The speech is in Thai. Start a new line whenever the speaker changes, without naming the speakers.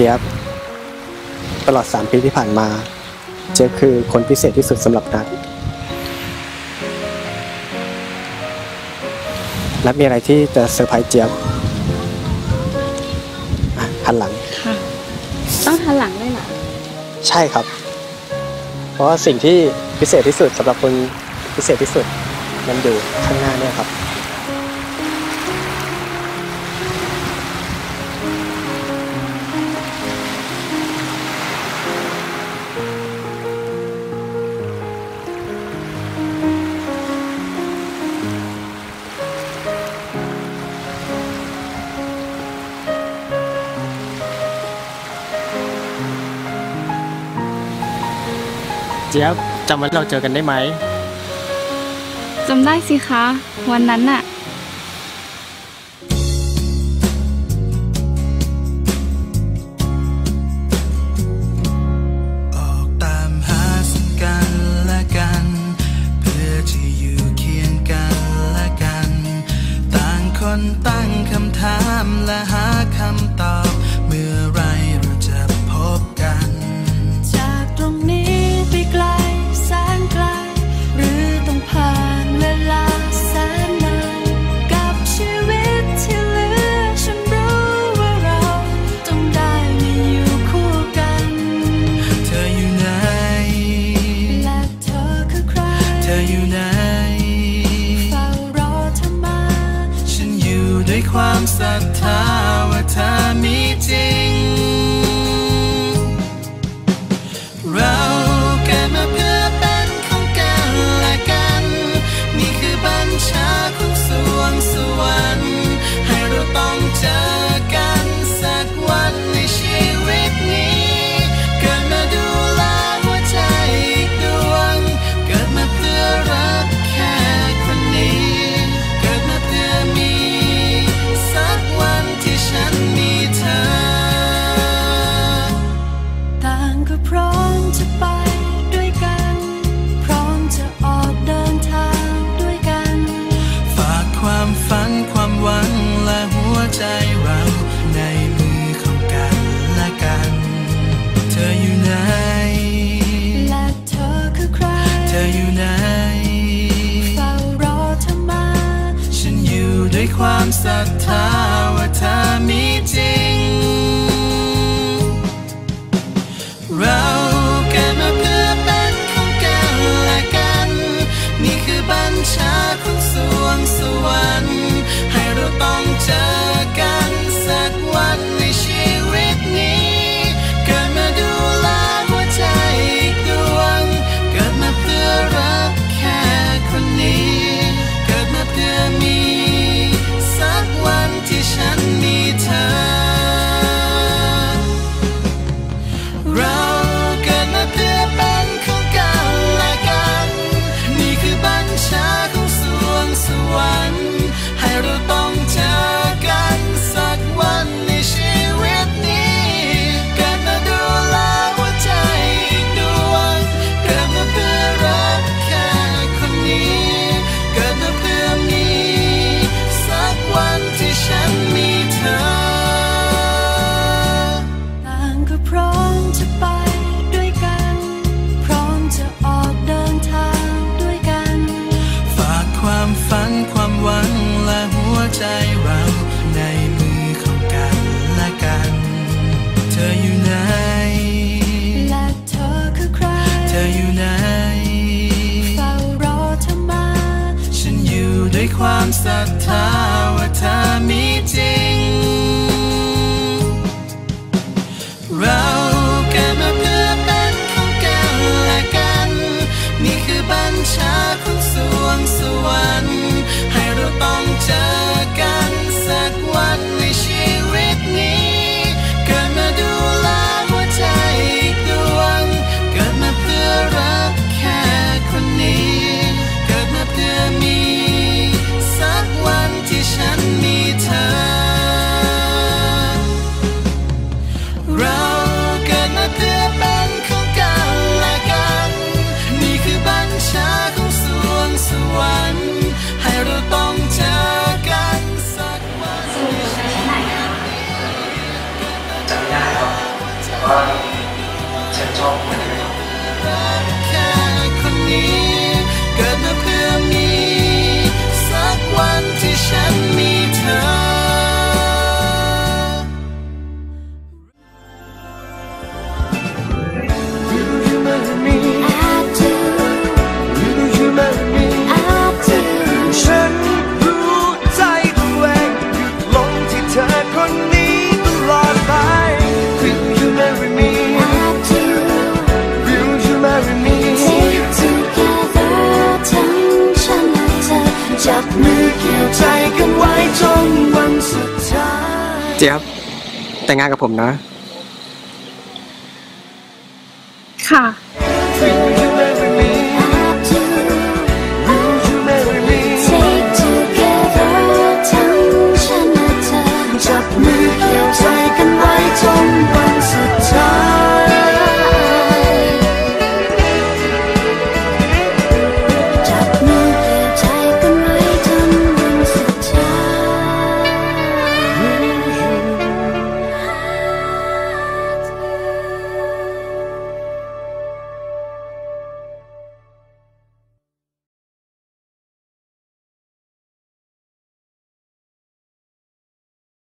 เจี๊ยบ ตลอด 3 ปีที่ผ่านมา เจี๊ยบคือคนพิเศษที่สุดสำหรับนัทและมีอะไรที่จะเซอร์ไพรส์เจี๊ยบหันหลัง
ค่ะ ต้องหันหลังด้วยเหรอ
ใช่ครับ เพราะสิ่งที่พิเศษที่สุดสำหรับคนพิเศษที่สุด มันอยู่ข้างหน้าเนี่ยครับ เจี๊ยบจำวันเราเจอกันได้ไหม
จำได้สิคะ วันนั้นน่ะ
sometimes we're meeting. sata wa tamiti. ค
วาม
ศรัทธาว่าเธอมีจริง เราเกิดมาเพื่อเป็นของกันและกัน นี่คือบัญชาของ ว่าฉันชอบ
จับมือเกี่ยวใจกันไว้จนวันสุดท้าย
เจี๊ยบแต่งงานกับผมนะ
ค่ะ